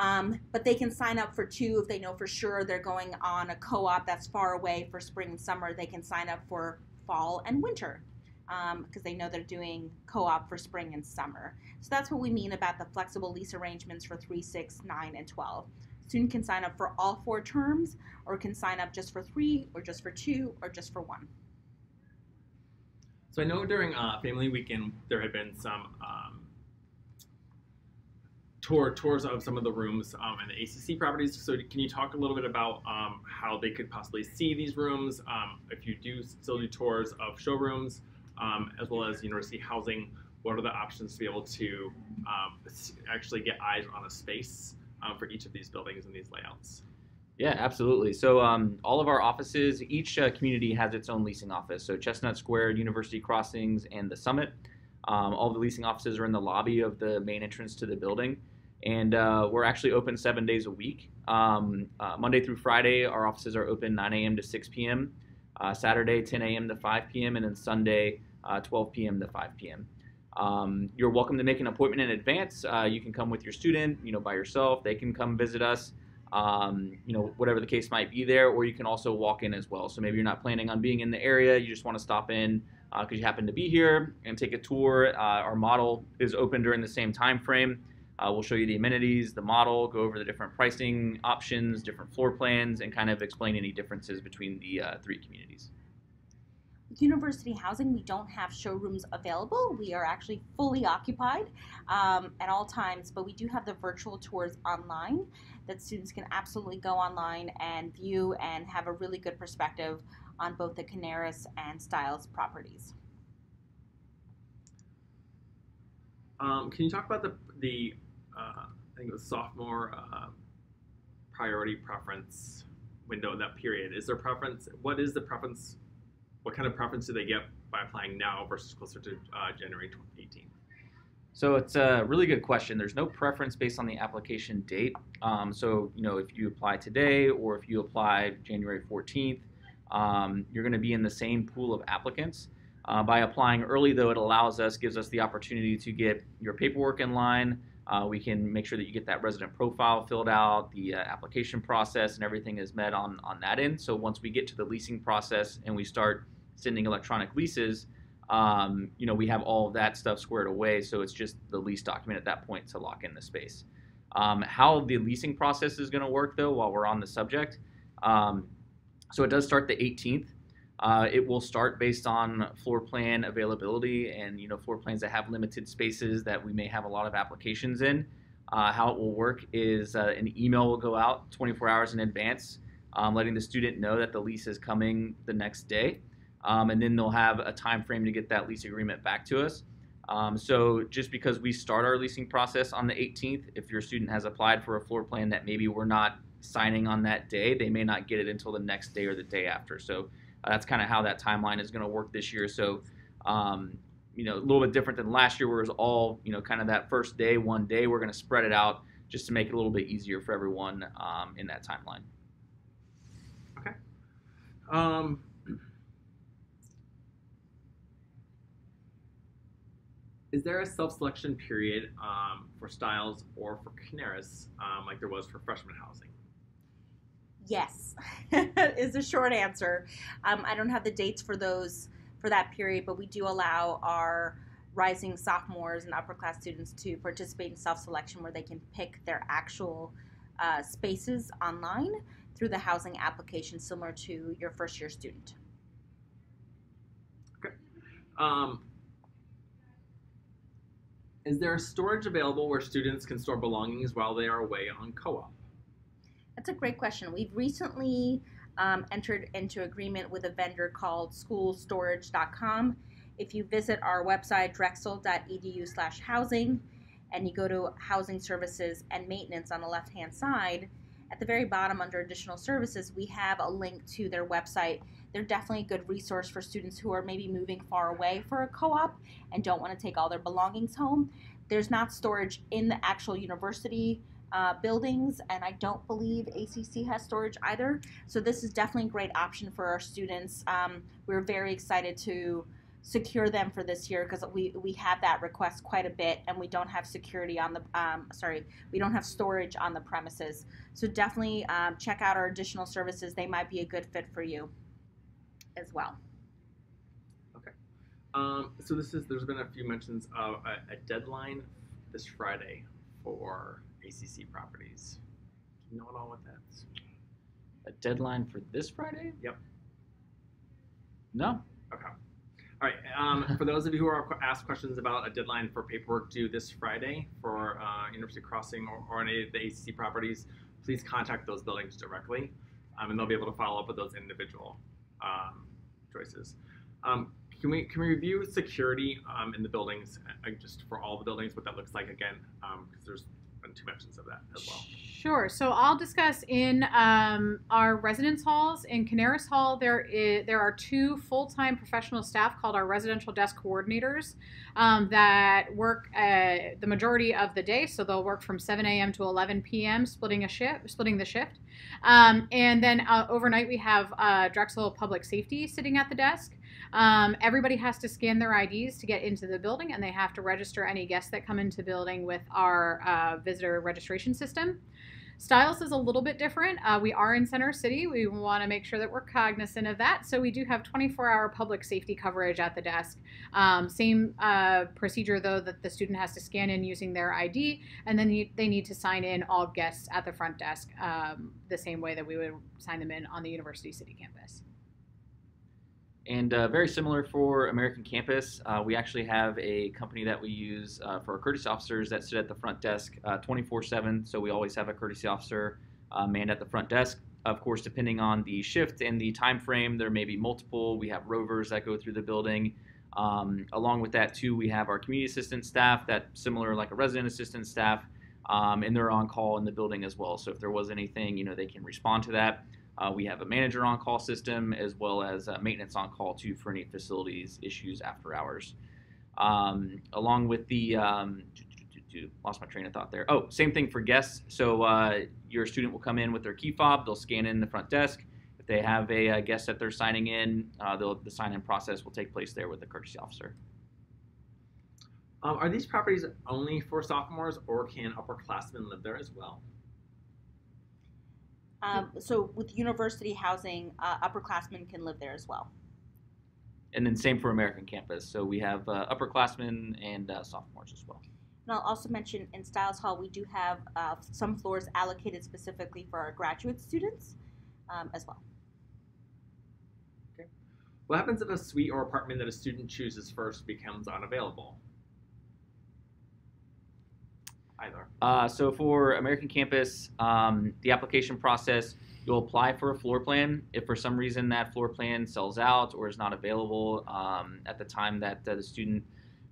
Um, but they can sign up for two if they know for sure they're going on a co op that's far away for spring and summer. They can sign up for fall and winter because um, they know they're doing co op for spring and summer. So that's what we mean about the flexible lease arrangements for 3, 6, 9, and 12. student can sign up for all four terms or can sign up just for three or just for two or just for one. So I know during uh, Family Weekend there had been some um, tour tours of some of the rooms um, and the ACC properties. So can you talk a little bit about um, how they could possibly see these rooms um, if you do still do tours of showrooms, um, as well as university housing? What are the options to be able to um, actually get eyes on a space um, for each of these buildings and these layouts? Yeah, absolutely. So um, all of our offices, each uh, community has its own leasing office. So Chestnut Square, University Crossings, and the Summit. Um, all the leasing offices are in the lobby of the main entrance to the building, and uh, we're actually open seven days a week. Um, uh, Monday through Friday, our offices are open 9 a.m. to 6 p.m. Uh, Saturday, 10 a.m. to 5 p.m., and then Sunday, uh, 12 p.m. to 5 p.m. Um, you're welcome to make an appointment in advance. Uh, you can come with your student, you know, by yourself. They can come visit us um, you know, whatever the case might be there, or you can also walk in as well. So maybe you're not planning on being in the area, you just want to stop in because uh, you happen to be here and take a tour. Uh, our model is open during the same time frame. Uh, we'll show you the amenities, the model, go over the different pricing options, different floor plans, and kind of explain any differences between the three communities. With university housing, we don't have showrooms available. We are actually fully occupied um, at all times, but we do have the virtual tours online that students can absolutely go online and view and have a really good perspective on both the Caneris and Stiles properties. Um, can you talk about the the uh, I think it was sophomore uh, priority preference window in that period? Is there preference? What is the preference? What kind of preference do they get by applying now versus closer to uh, January 2018? So it's a really good question. There's no preference based on the application date. Um, so you know if you apply today or if you apply January 14th, um, you're going to be in the same pool of applicants. Uh, by applying early, though, it allows us, gives us the opportunity to get your paperwork in line. Uh, we can make sure that you get that resident profile filled out, the uh, application process, and everything is met on, on that end. So once we get to the leasing process and we start sending electronic leases, um, you know, we have all of that stuff squared away. So it's just the lease document at that point to lock in the space. Um, how the leasing process is going to work, though, while we're on the subject. Um, so it does start the 18th. Uh, it will start based on floor plan availability and you know floor plans that have limited spaces that we may have a lot of applications in. Uh, how it will work is uh, an email will go out 24 hours in advance, um, letting the student know that the lease is coming the next day um, and then they'll have a time frame to get that lease agreement back to us. Um, so just because we start our leasing process on the 18th, if your student has applied for a floor plan that maybe we're not signing on that day, they may not get it until the next day or the day after. So uh, that's kind of how that timeline is going to work this year. So um, you know, a little bit different than last year, where it was all you know, kind of that first day, one day. We're going to spread it out just to make it a little bit easier for everyone um, in that timeline. Okay. Um, is there a self-selection period um, for Stiles or for Caneris um, like there was for freshman housing? Yes, is the short answer. Um, I don't have the dates for those for that period, but we do allow our rising sophomores and upper class students to participate in self-selection where they can pick their actual uh, spaces online through the housing application similar to your first year student. Okay. Um, is there storage available where students can store belongings while they are away on co-op? That's a great question. We've recently um, entered into agreement with a vendor called schoolstorage.com. If you visit our website, drexel.edu slash housing, and you go to housing services and maintenance on the left-hand side, at the very bottom under additional services, we have a link to their website. They're definitely a good resource for students who are maybe moving far away for a co-op and don't want to take all their belongings home. There's not storage in the actual university uh, buildings, and I don't believe ACC has storage either. So this is definitely a great option for our students. Um, we're very excited to secure them for this year because we, we have that request quite a bit and we don't have security on the um, sorry we don't have storage on the premises so definitely um, check out our additional services they might be a good fit for you as well okay um, so this is there's been a few mentions of a, a deadline this friday for acc properties you know at all what that's? A deadline for this Friday? Yep. No. Okay. All right. Um, for those of you who are asked questions about a deadline for paperwork due this Friday for uh, University Crossing or, or any of the ACC properties, please contact those buildings directly, um, and they'll be able to follow up with those individual um, choices. Um, can we can we review security um, in the buildings, uh, just for all the buildings, what that looks like again? Because there's been two mentions of that as well. Sure. So I'll discuss in um, our residence halls. In Caneris Hall, there is, there are two full-time professional staff called our residential desk coordinators um, that work uh, the majority of the day. So they'll work from 7 a.m. to 11 p.m. splitting a shift, splitting the shift. Um, and then uh, overnight we have uh, Drexel Public Safety sitting at the desk. Um, everybody has to scan their IDs to get into the building, and they have to register any guests that come into the building with our uh, visitor registration system. Stiles is a little bit different. Uh, we are in Center City. We want to make sure that we're cognizant of that. So we do have 24-hour public safety coverage at the desk. Um, same uh, procedure though that the student has to scan in using their ID, and then they need to sign in all guests at the front desk um, the same way that we would sign them in on the University City campus. And uh, very similar for American Campus, uh, we actually have a company that we use uh, for our courtesy officers that sit at the front desk 24 7. So we always have a courtesy officer uh, manned at the front desk. Of course, depending on the shift and the time frame, there may be multiple. We have rovers that go through the building. Um, along with that, too, we have our community assistant staff that similar like a resident assistant staff, um, and they're on call in the building as well. So if there was anything, you know, they can respond to that. Uh, we have a manager on call system as well as maintenance on call too for any facilities issues after hours. Um, along with the, um, lost my train of thought there. Oh, same thing for guests. So uh, your student will come in with their key fob, they'll scan in the front desk. If they have a, a guest that they're signing in, uh, the sign in process will take place there with the courtesy officer. Um, are these properties only for sophomores, or can upperclassmen live there as well? Um, so with university housing, uh, upperclassmen can live there as well. And then same for American campus. So we have uh, upperclassmen and uh, sophomores as well. And I'll also mention in Stiles Hall, we do have uh, some floors allocated specifically for our graduate students um, as well. Okay. What happens if a suite or apartment that a student chooses first becomes unavailable? Either. Uh, so for American Campus, um, the application process, you'll apply for a floor plan. If for some reason that floor plan sells out or is not available um, at the time that uh, the student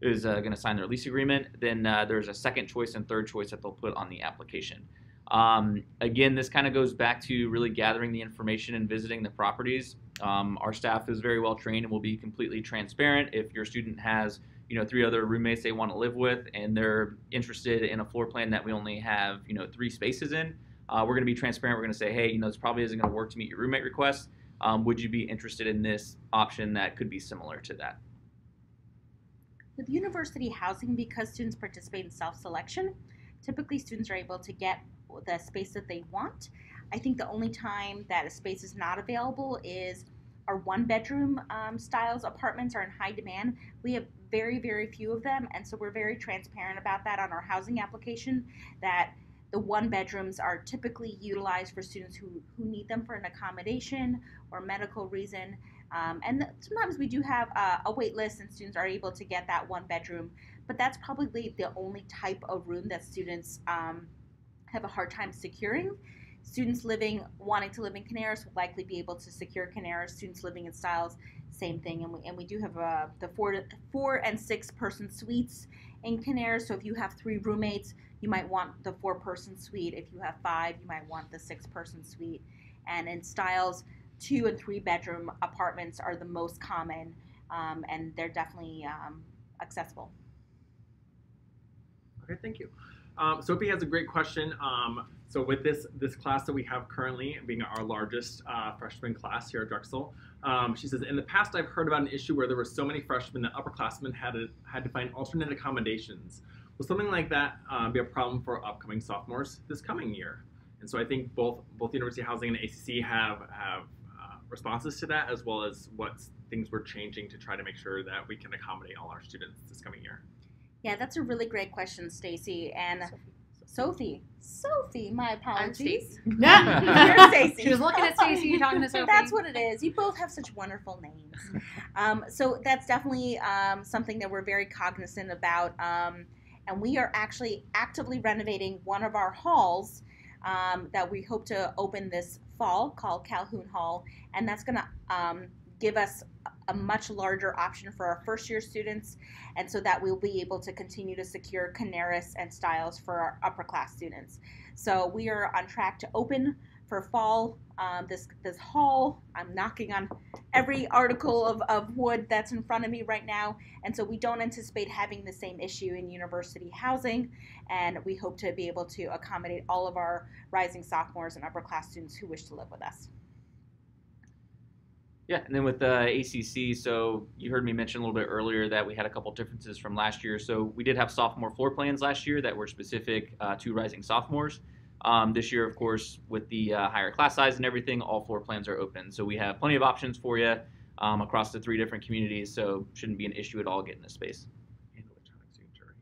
is uh, going to sign their lease agreement, then uh, there's a second choice and third choice that they'll put on the application. Um, again, this kind of goes back to really gathering the information and visiting the properties. Um, our staff is very well trained and will be completely transparent. If your student has you know three other roommates they want to live with and they're interested in a floor plan that we only have you know three spaces in uh, we're going to be transparent. We're going to say hey you know this probably isn't going to work to meet your roommate request. Um, would you be interested in this option that could be similar to that? With university housing because students participate in self-selection typically students are able to get the space that they want. I think the only time that a space is not available is our one bedroom um, Stiles apartments are in high demand. We have very, very few of them, and so we're very transparent about that on our housing application that the one bedrooms are typically utilized for students who, who need them for an accommodation or medical reason. Um, and th- sometimes we do have uh, a wait list and students are able to get that one bedroom, but that's probably the only type of room that students um, have a hard time securing. Students living, wanting to live in Caneris will likely be able to secure Caneris. Students living in Stiles, same thing. And we, and we do have uh, the four, to, four and six person suites in Caneris. So if you have three roommates, you might want the four person suite. If you have five, you might want the six person suite. And in Stiles, two and three bedroom apartments are the most common, um, and they're definitely um, accessible. Okay, thank you. Um, Sophie has a great question. Um, so with this this class that we have currently being our largest uh, freshman class here at Drexel, um, she says, in the past I've heard about an issue where there were so many freshmen that upperclassmen had to, had to find alternate accommodations. Will something like that uh, be a problem for upcoming sophomores this coming year? And so I think both both University Housing and ACC have have uh, responses to that, as well as what things we're changing to try to make sure that we can accommodate all our students this coming year. Yeah, that's a really great question, Stacy. And Sophie. Sophie, Sophie, my apologies. Yeah. You're Stacy. She was looking at Stacy, You talking to Sophie. That's what it is. You both have such wonderful names. Um, so that's definitely um, something that we're very cognizant about. Um, and we are actually actively renovating one of our halls um, that we hope to open this fall called Calhoun Hall. And that's going to um, give us a much larger option for our first year students. And so that we'll be able to continue to secure Caneris and Stiles for our upper class students. So we are on track to open for fall. Um, this this hall, I'm knocking on every article of, of wood that's in front of me right now, and so we don't anticipate having the same issue in university housing, and we hope to be able to accommodate all of our rising sophomores and upper class students who wish to live with us. Yeah, and then with the ACC, so you heard me mention a little bit earlier that we had a couple differences from last year. So we did have sophomore floor plans last year that were specific uh, to rising sophomores. Um, this year, of course, with the uh, higher class size and everything, all floor plans are open. So we have plenty of options for you um, across the three different communities. So shouldn't be an issue at all getting this space. And electronic signature.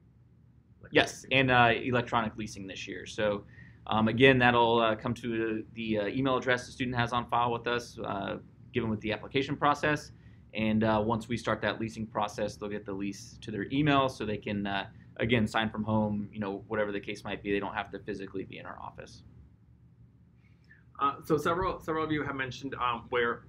Yes, and uh, electronic leasing this year. So um, again, that'll uh, come to the uh, email address the student has on file with us, uh, given with the application process. And uh, once we start that leasing process, they'll get the lease to their email, so they can uh, again sign from home. You know, whatever the case might be, they don't have to physically be in our office. Uh, so several several of you have mentioned um, where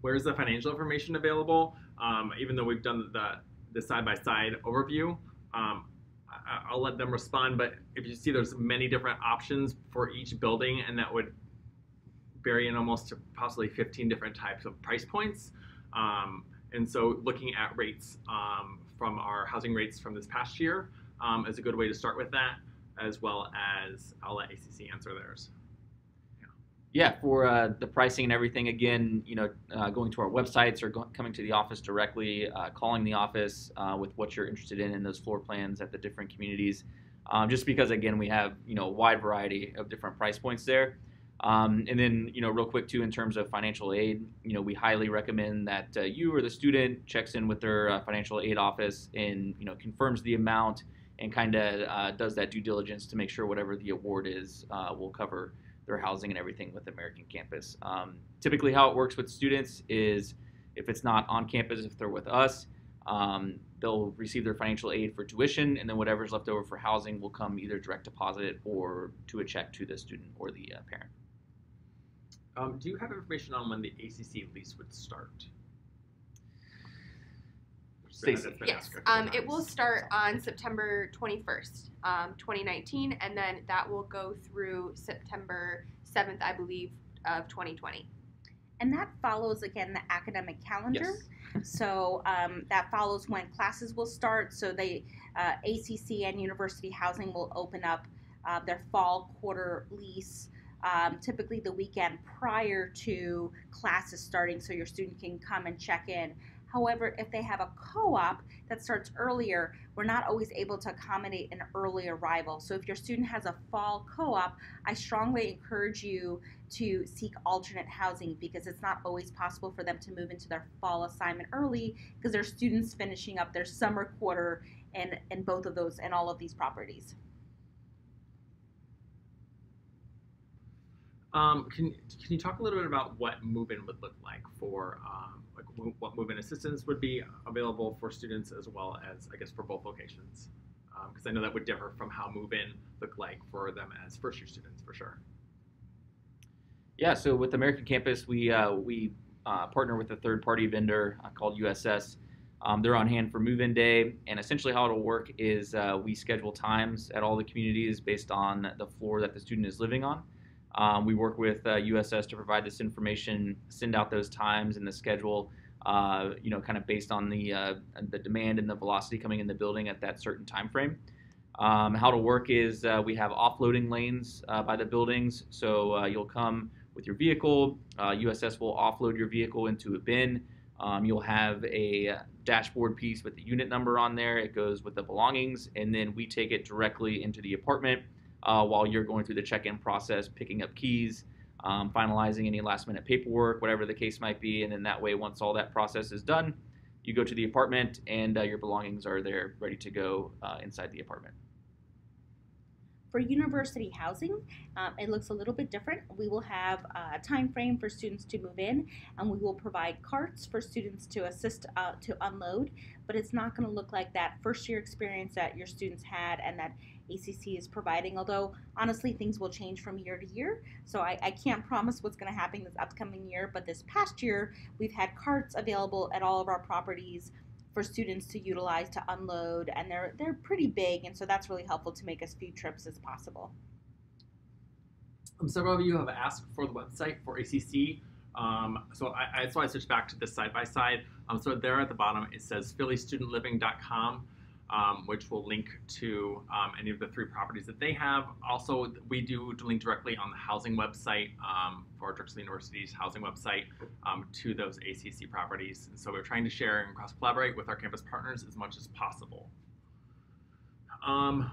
where's the financial information available. Um, even though we've done the the side by side overview, um, I, I'll let them respond. But if you see, there's many different options for each building, and that would vary in almost to possibly 15 different types of price points. Um, and so, looking at rates um, from our housing rates from this past year um, is a good way to start with that, as well as I'll let ACC answer theirs. Yeah, for uh, the pricing and everything, again, you know, uh, going to our websites or go- coming to the office directly, uh, calling the office uh, with what you're interested in in those floor plans at the different communities. Um, just because, again, we have you know a wide variety of different price points there. Um, and then, you know, real quick too, in terms of financial aid, you know, we highly recommend that uh, you or the student checks in with their uh, financial aid office and you know confirms the amount and kind of uh, does that due diligence to make sure whatever the award is uh, will cover their housing and everything with American Campus. Um, typically, how it works with students is if it's not on campus, if they're with us, um, they'll receive their financial aid for tuition, and then whatever's left over for housing will come either direct deposit or to a check to the student or the uh, parent. Um, do you have information on when the ACC lease would start? Stacey. Yes, asked a couple um, it will start on September 21st, um, 2019, and then that will go through September 7th, I believe, of 2020. And that follows again the academic calendar. Yes. So um, that follows when classes will start. So the uh, ACC and University Housing will open up uh, their fall quarter lease. Um, typically the weekend prior to classes starting, so your student can come and check in. However, if they have a co op that starts earlier, we're not always able to accommodate an early arrival. So, if your student has a fall co op, I strongly encourage you to seek alternate housing because it's not always possible for them to move into their fall assignment early because their students finishing up their summer quarter in, in both of those and all of these properties. Um, can can you talk a little bit about what move-in would look like for um, like what move-in assistance would be available for students as well as I guess for both locations? Because I know that would differ from how move-in look like for them as first-year students for sure. Yeah, so with American Campus, we uh, we uh, partner with a third-party vendor uh, called USS. Um, they're on hand for move-in day, and essentially how it'll work is uh, we schedule times at all the communities based on the floor that the student is living on. Um, we work with uh, USS to provide this information, send out those times and the schedule, uh, you know, kind of based on the uh, the demand and the velocity coming in the building at that certain time frame. Um, how to work is uh, we have offloading lanes uh, by the buildings, so uh, you'll come with your vehicle. USS will offload your vehicle into a bin. Um, you'll have a dashboard piece with the unit number on there. It goes with the belongings, and then we take it directly into the apartment uh, while you're going through the check-in process, picking up keys, um, finalizing any last-minute paperwork, whatever the case might be, and then that way, once all that process is done, you go to the apartment, and uh, your belongings are there, ready to go uh, inside the apartment. For university housing, um, it looks a little bit different. We will have a time frame for students to move in, and we will provide carts for students to assist uh, to unload. But it's not going to look like that first year experience that your students had and that ACC is providing. Although honestly, things will change from year to year, so I, I can't promise what's going to happen this upcoming year. But this past year, we've had carts available at all of our properties for students to utilize to unload, and they're they're pretty big, and so that's really helpful to make as few trips as possible. Um, several of you have asked for the website for ACC. Um, so I, I, so I switched back to this side by side. Um, so there at the bottom it says phillystudentliving.com um, which will link to um, any of the three properties that they have. Also, we do link directly on the housing website um, for Drexel University's housing website um, to those ACC properties. And so we're trying to share and cross collaborate with our campus partners as much as possible. Um,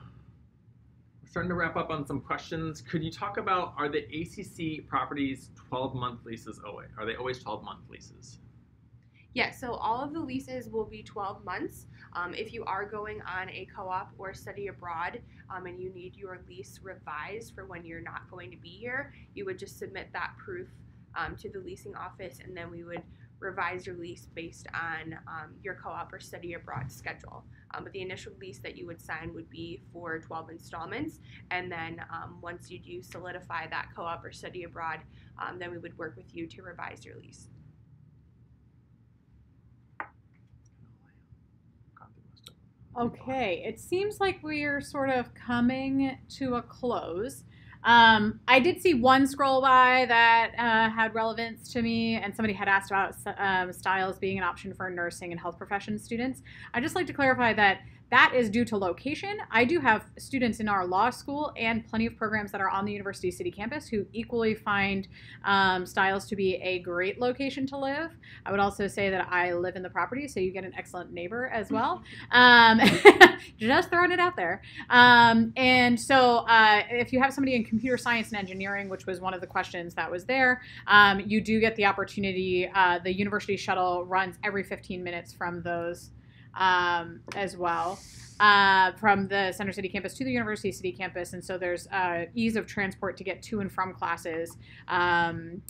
starting to wrap up on some questions. Could you talk about are the ACC properties 12 month leases always? Are they always 12 month leases? Yeah, so all of the leases will be 12 months. Um, if you are going on a co op or study abroad um, and you need your lease revised for when you're not going to be here, you would just submit that proof um, to the leasing office and then we would revise your lease based on um, your co op or study abroad schedule. Um, but the initial lease that you would sign would be for 12 installments. And then um, once you do solidify that co op or study abroad, then we would work with you to revise your lease. Okay, it seems like we're sort of coming to a close. Um, I did see one scroll by that uh, had relevance to me, and somebody had asked about um, Stiles being an option for nursing and health profession students. I'd just like to clarify that that is due to location. I do have students in our law school and plenty of programs that are on the University City campus who equally find um, Stiles to be a great location to live. I would also say that I live in the property, so you get an excellent neighbor as well. Um, just throwing it out there. Um, and so uh, if you have somebody in computer science and engineering, which was one of the questions that was there, um, you do get the opportunity. Uh, the university shuttle runs every 15 minutes from those um, as well uh, from the Center City campus to the University City campus. And so there's uh, ease of transport to get to and from classes um,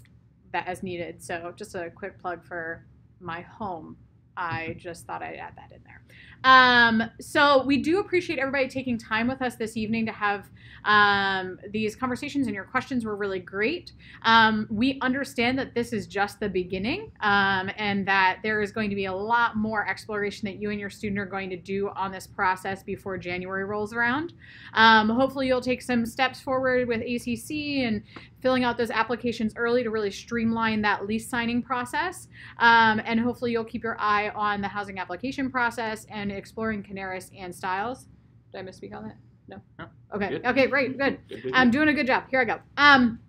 that as needed. So just a quick plug for my home. I just thought I'd add that in there. Um, so we do appreciate everybody taking time with us this evening to have um, these conversations, and your questions were really great. Um, we understand that this is just the beginning, um, and that there is going to be a lot more exploration that you and your student are going to do on this process before January rolls around. Um, hopefully, you'll take some steps forward with ACC and filling out those applications early to really streamline that lease signing process. Um, and hopefully, you'll keep your eye on the housing application process and exploring Caneris and Stiles. Did I misspeak on that? No. No. Okay. Good. Okay. Great. Good. Good, good, I'm doing a good job. Here I go. Um,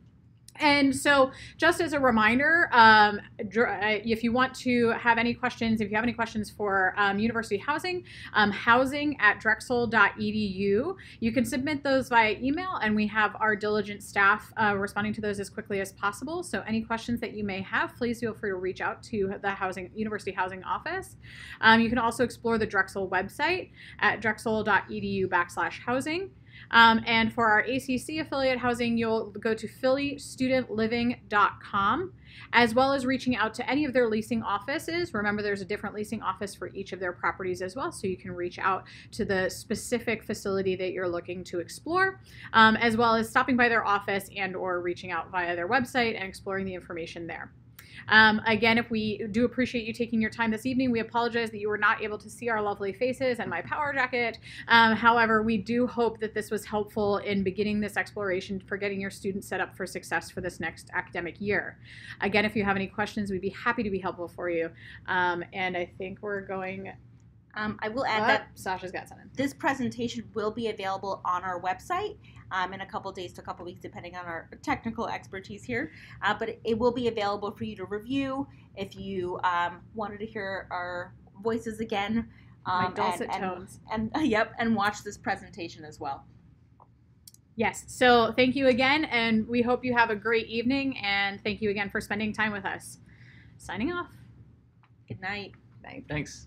and so, just as a reminder, um, uh, if you want to have any questions, if you have any questions for um, university housing, um, housing at drexel.edu, you can submit those via email, and we have our diligent staff uh, responding to those as quickly as possible. So, any questions that you may have, please feel free to reach out to the housing university housing office. Um, you can also explore the Drexel website at drexel.edu backslash housing. Um, and for our ACC affiliate housing, you'll go to phillystudentliving.com, as well as reaching out to any of their leasing offices. Remember, there's a different leasing office for each of their properties as well, so you can reach out to the specific facility that you're looking to explore, um, as well as stopping by their office and or reaching out via their website and exploring the information there. Um, again, if we do appreciate you taking your time this evening, we apologize that you were not able to see our lovely faces and my power jacket. Um, however, we do hope that this was helpful in beginning this exploration for getting your students set up for success for this next academic year. Again, if you have any questions, we'd be happy to be helpful for you. Um, and I think we're going. Um, I will add Oh, that Sasha's got something. this presentation will be available on our website um, in a couple days to a couple weeks, depending on our technical expertise here. Uh, but it, it will be available for you to review if you um, wanted to hear our voices again. My Um, dulcet and, and, tones. And, yep, and watch this presentation as well. Yes. So thank you again, and we hope you have a great evening. And thank you again for spending time with us. Signing off. Good night. Bye. Thanks.